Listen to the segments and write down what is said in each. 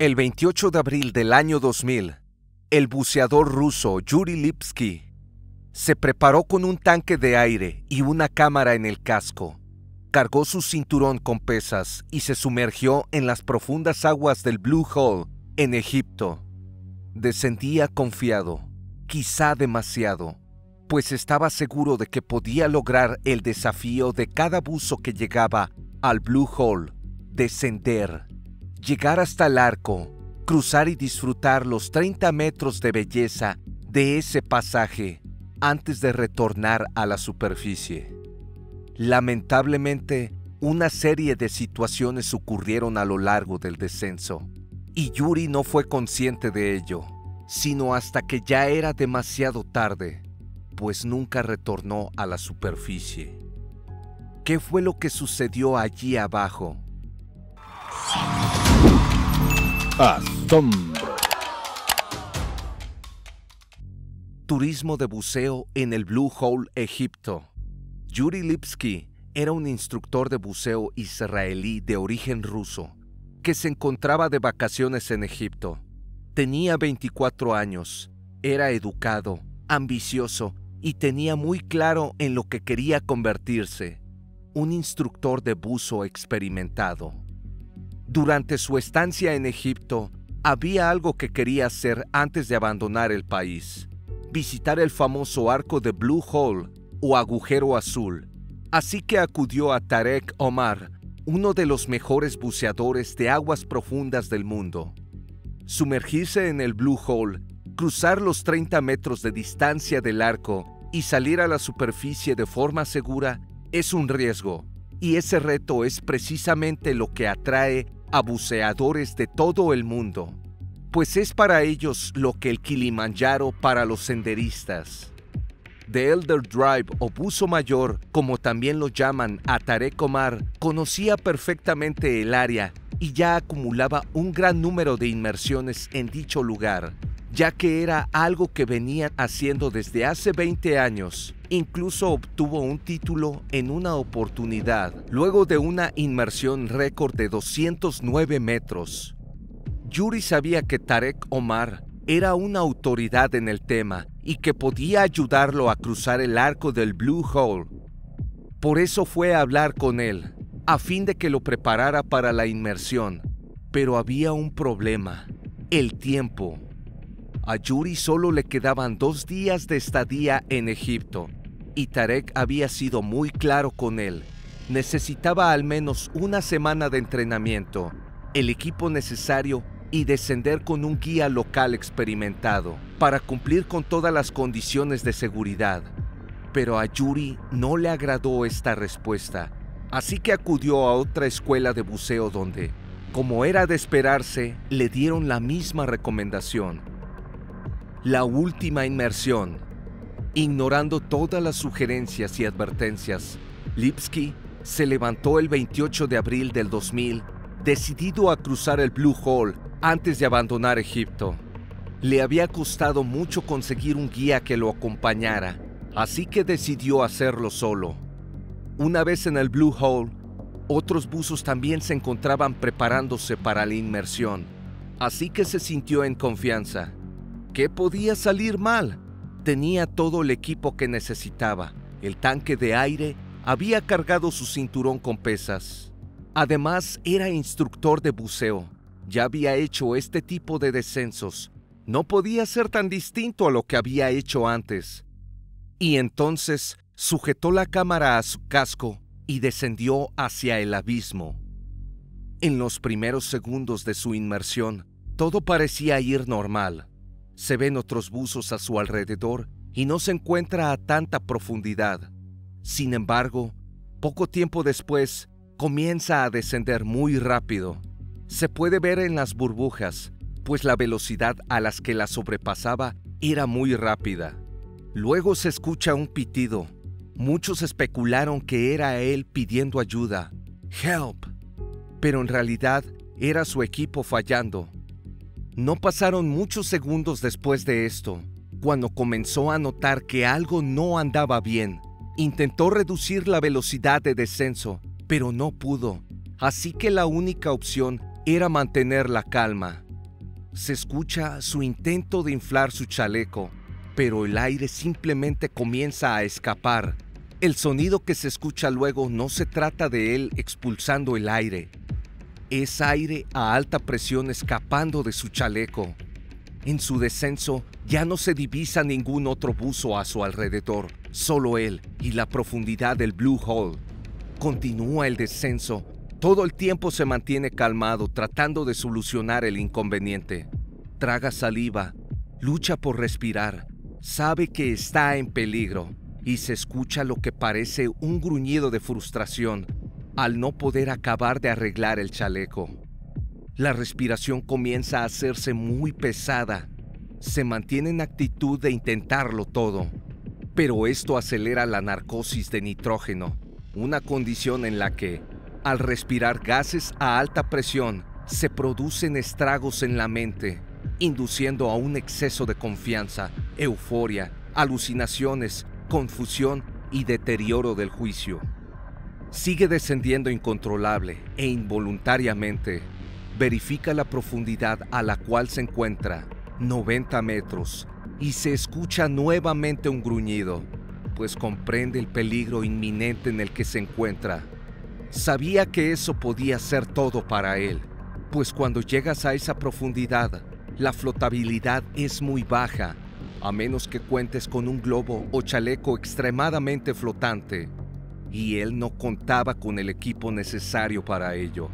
El 28 de abril del año 2000, el buceador ruso Yuri Lipsky se preparó con un tanque de aire y una cámara en el casco. Cargó su cinturón con pesas y se sumergió en las profundas aguas del Blue Hole, en Egipto. Descendía confiado, quizá demasiado, pues estaba seguro de que podía lograr el desafío de cada buzo que llegaba al Blue Hole, descender, llegar hasta el arco, cruzar y disfrutar los 30 metros de belleza de ese pasaje antes de retornar a la superficie. Lamentablemente, una serie de situaciones ocurrieron a lo largo del descenso, y Yuri no fue consciente de ello, sino hasta que ya era demasiado tarde, pues nunca retornó a la superficie. ¿Qué fue lo que sucedió allí abajo? Asombro. Turismo de buceo en el Blue Hole, Egipto. Yuri Lipsky era un instructor de buceo israelí de origen ruso que se encontraba de vacaciones en Egipto. Tenía 24 años, era educado, ambicioso y tenía muy claro en lo que quería convertirse, un instructor de buzo experimentado. Durante su estancia en Egipto, había algo que quería hacer antes de abandonar el país visitar el famoso arco de Blue Hole o agujero azul, así que acudió a Tarek Omar, uno de los mejores buceadores de aguas profundas del mundo. Sumergirse en el Blue Hole, cruzar los 30 metros de distancia del arco y salir a la superficie de forma segura es un riesgo, y ese reto es precisamente lo que atrae a de todo el mundo pues es para ellos lo que el Kilimanjaro para los senderistas. The Elder Drive o Buzo Mayor, como también lo llaman a Tarek Omar, conocía perfectamente el área y ya acumulaba un gran número de inmersiones en dicho lugar, ya que era algo que venían haciendo desde hace 20 años. Incluso obtuvo un título en una oportunidad, luego de una inmersión récord de 209 metros. Yuri sabía que Tarek Omar era una autoridad en el tema y que podía ayudarlo a cruzar el arco del Blue Hole. Por eso fue a hablar con él, a fin de que lo preparara para la inmersión. Pero había un problema, el tiempo. A Yuri solo le quedaban dos días de estadía en Egipto, y Tarek había sido muy claro con él. Necesitaba al menos una semana de entrenamiento, el equipo necesario y descender con un guía local experimentado para cumplir con todas las condiciones de seguridad. Pero a Yuri no le agradó esta respuesta, así que acudió a otra escuela de buceo donde, como era de esperarse, le dieron la misma recomendación. La última inmersión. Ignorando todas las sugerencias y advertencias, Lipsky se levantó el 28 de abril del 2000 decidido a cruzar el Blue Hole antes de abandonar Egipto. Le había costado mucho conseguir un guía que lo acompañara, así que decidió hacerlo solo. Una vez en el Blue Hole, otros buzos también se encontraban preparándose para la inmersión, así que se sintió en confianza. ¿Qué podía salir mal? Tenía todo el equipo que necesitaba. El tanque de aire había cargado su cinturón con pesas. Además, era instructor de buceo ya había hecho este tipo de descensos. No podía ser tan distinto a lo que había hecho antes. Y entonces sujetó la cámara a su casco y descendió hacia el abismo. En los primeros segundos de su inmersión, todo parecía ir normal. Se ven otros buzos a su alrededor y no se encuentra a tanta profundidad. Sin embargo, poco tiempo después, comienza a descender muy rápido se puede ver en las burbujas, pues la velocidad a las que la sobrepasaba era muy rápida. Luego se escucha un pitido. Muchos especularon que era él pidiendo ayuda. Help. Pero en realidad era su equipo fallando. No pasaron muchos segundos después de esto, cuando comenzó a notar que algo no andaba bien. Intentó reducir la velocidad de descenso, pero no pudo. Así que la única opción era mantener la calma. Se escucha su intento de inflar su chaleco, pero el aire simplemente comienza a escapar. El sonido que se escucha luego no se trata de él expulsando el aire, es aire a alta presión escapando de su chaleco. En su descenso ya no se divisa ningún otro buzo a su alrededor, solo él y la profundidad del Blue Hole. Continúa el descenso. Todo el tiempo se mantiene calmado tratando de solucionar el inconveniente. Traga saliva, lucha por respirar, sabe que está en peligro y se escucha lo que parece un gruñido de frustración al no poder acabar de arreglar el chaleco. La respiración comienza a hacerse muy pesada. Se mantiene en actitud de intentarlo todo, pero esto acelera la narcosis de nitrógeno, una condición en la que, al respirar gases a alta presión, se producen estragos en la mente, induciendo a un exceso de confianza, euforia, alucinaciones, confusión y deterioro del juicio. Sigue descendiendo incontrolable e involuntariamente. Verifica la profundidad a la cual se encuentra, 90 metros, y se escucha nuevamente un gruñido, pues comprende el peligro inminente en el que se encuentra. Sabía que eso podía ser todo para él, pues cuando llegas a esa profundidad, la flotabilidad es muy baja, a menos que cuentes con un globo o chaleco extremadamente flotante y él no contaba con el equipo necesario para ello.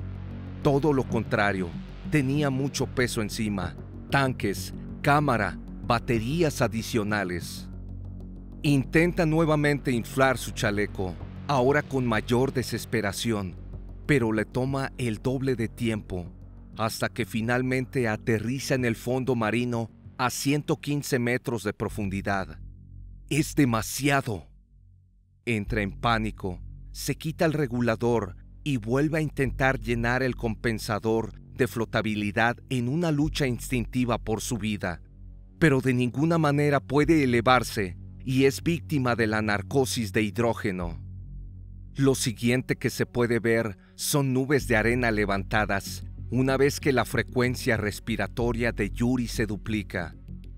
Todo lo contrario, tenía mucho peso encima, tanques, cámara, baterías adicionales. Intenta nuevamente inflar su chaleco, ahora con mayor desesperación, pero le toma el doble de tiempo, hasta que finalmente aterriza en el fondo marino a 115 metros de profundidad. Es demasiado entra en pánico, se quita el regulador y vuelve a intentar llenar el compensador de flotabilidad en una lucha instintiva por su vida, pero de ninguna manera puede elevarse y es víctima de la narcosis de hidrógeno. Lo siguiente que se puede ver son nubes de arena levantadas una vez que la frecuencia respiratoria de Yuri se duplica,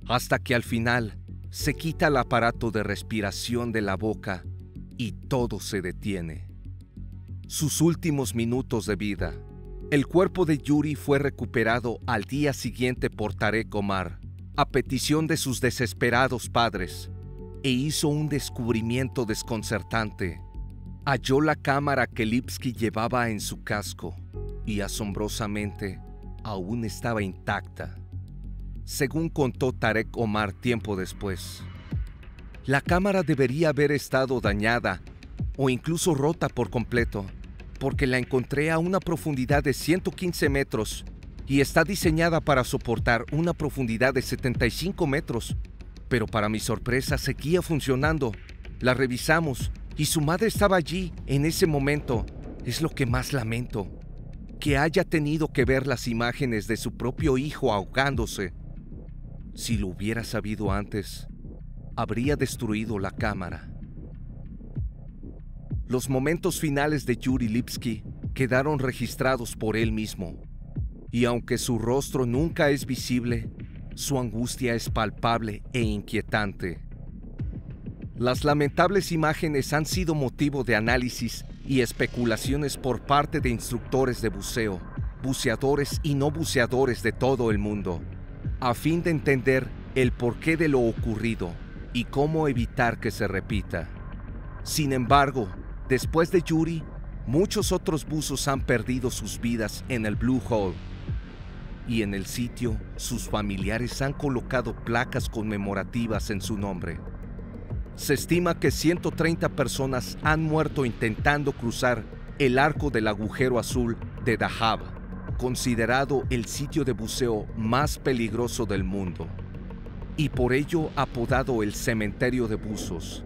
hasta que al final se quita el aparato de respiración de la boca y todo se detiene. Sus últimos minutos de vida. El cuerpo de Yuri fue recuperado al día siguiente por Tarek Omar, a petición de sus desesperados padres, e hizo un descubrimiento desconcertante. Halló la cámara que Lipsky llevaba en su casco y asombrosamente aún estaba intacta, según contó Tarek Omar tiempo después. La cámara debería haber estado dañada o incluso rota por completo, porque la encontré a una profundidad de 115 metros y está diseñada para soportar una profundidad de 75 metros. Pero para mi sorpresa seguía funcionando. La revisamos y su madre estaba allí en ese momento. Es lo que más lamento. Que haya tenido que ver las imágenes de su propio hijo ahogándose. Si lo hubiera sabido antes, habría destruido la cámara. Los momentos finales de Yuri Lipsky quedaron registrados por él mismo, y aunque su rostro nunca es visible, su angustia es palpable e inquietante. Las lamentables imágenes han sido motivo de análisis y especulaciones por parte de instructores de buceo, buceadores y no buceadores de todo el mundo, a fin de entender el porqué de lo ocurrido y cómo evitar que se repita. Sin embargo, después de Yuri, muchos otros buzos han perdido sus vidas en el Blue Hole y en el sitio sus familiares han colocado placas conmemorativas en su nombre. Se estima que 130 personas han muerto intentando cruzar el arco del agujero azul de Dahab, considerado el sitio de buceo más peligroso del mundo y por ello apodado el cementerio de buzos.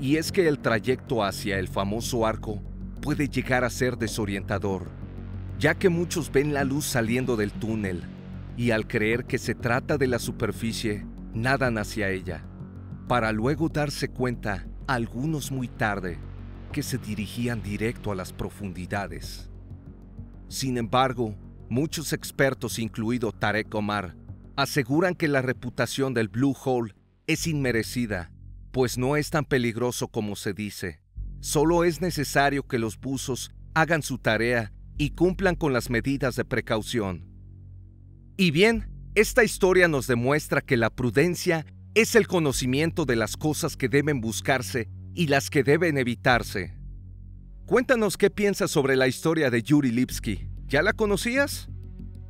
Y es que el trayecto hacia el famoso arco puede llegar a ser desorientador, ya que muchos ven la luz saliendo del túnel y al creer que se trata de la superficie, nadan hacia ella, para luego darse cuenta, algunos muy tarde, que se dirigían directo a las profundidades. Sin embargo, muchos expertos, incluido Tarek Omar, aseguran que la reputación del Blue Hole es inmerecida, pues no es tan peligroso como se dice. Solo es necesario que los buzos hagan su tarea y cumplan con las medidas de precaución. Y bien, esta historia nos demuestra que la prudencia es el conocimiento de las cosas que deben buscarse y las que deben evitarse. Cuéntanos qué piensas sobre la historia de Yuri Lipsky. ¿Ya la conocías?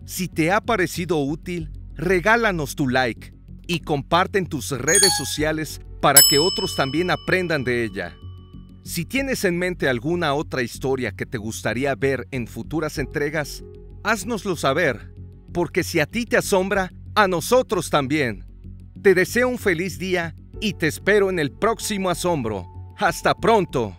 Si te ha parecido útil, regálanos tu like y comparte en tus redes sociales para que otros también aprendan de ella. Si tienes en mente alguna otra historia que te gustaría ver en futuras entregas, háznoslo saber, porque si a ti te asombra, a nosotros también. Te deseo un feliz día y te espero en el próximo asombro. Hasta pronto.